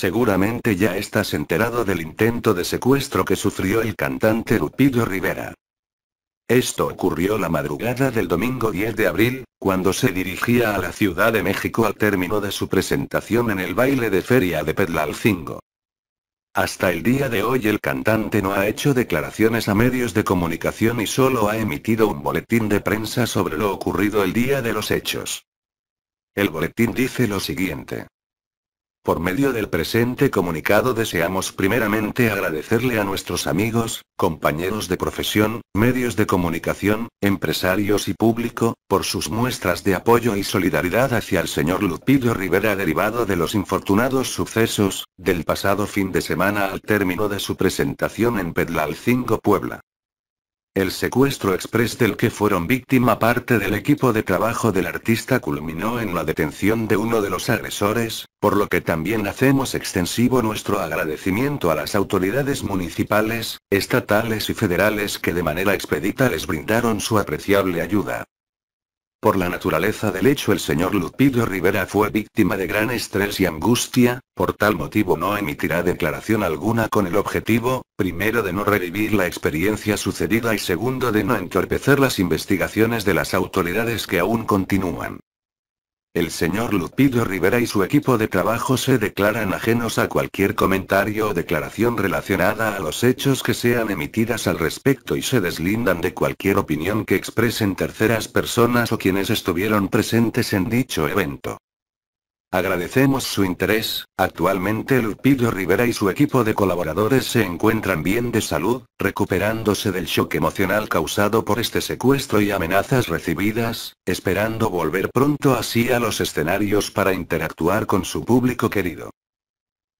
Seguramente ya estás enterado del intento de secuestro que sufrió el cantante Lupillo Rivera. Esto ocurrió la madrugada del domingo 10 de abril, cuando se dirigía a la Ciudad de México al término de su presentación en el baile de feria de Pedlalcingo. Hasta el día de hoy el cantante no ha hecho declaraciones a medios de comunicación y solo ha emitido un boletín de prensa sobre lo ocurrido el día de los hechos. El boletín dice lo siguiente. Por medio del presente comunicado deseamos primeramente agradecerle a nuestros amigos, compañeros de profesión, medios de comunicación, empresarios y público, por sus muestras de apoyo y solidaridad hacia el señor Lupillo Rivera derivado de los infortunados sucesos, del pasado fin de semana al término de su presentación en Pedlalcingo Puebla. El secuestro express del que fueron víctima parte del equipo de trabajo del artista culminó en la detención de uno de los agresores, por lo que también hacemos extensivo nuestro agradecimiento a las autoridades municipales, estatales y federales que de manera expedita les brindaron su apreciable ayuda. Por la naturaleza del hecho el señor Lupillo Rivera fue víctima de gran estrés y angustia, por tal motivo no emitirá declaración alguna con el objetivo, primero de no revivir la experiencia sucedida y segundo de no entorpecer las investigaciones de las autoridades que aún continúan. El señor Lupillo Rivera y su equipo de trabajo se declaran ajenos a cualquier comentario o declaración relacionada a los hechos que sean emitidas al respecto y se deslindan de cualquier opinión que expresen terceras personas o quienes estuvieron presentes en dicho evento. Agradecemos su interés, actualmente Lupillo Rivera y su equipo de colaboradores se encuentran bien de salud, recuperándose del shock emocional causado por este secuestro y amenazas recibidas, esperando volver pronto así a los escenarios para interactuar con su público querido.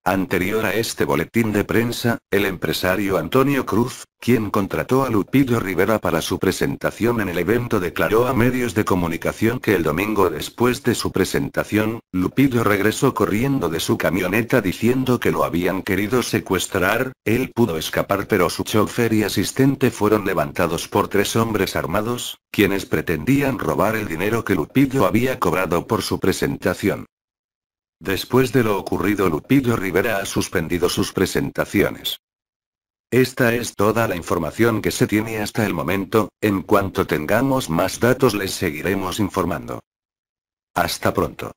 Anterior a este boletín de prensa, el empresario Antonio Cruz, quien contrató a Lupillo Rivera para su presentación en el evento, declaró a medios de comunicación que el domingo después de su presentación, Lupillo regresó corriendo de su camioneta diciendo que lo habían querido secuestrar, él pudo escapar pero su chofer y asistente fueron levantados por tres hombres armados, quienes pretendían robar el dinero que Lupillo había cobrado por su presentación. Después de lo ocurrido Lupillo Rivera ha suspendido sus presentaciones. Esta es toda la información que se tiene hasta el momento, en cuanto tengamos más datos les seguiremos informando. Hasta pronto.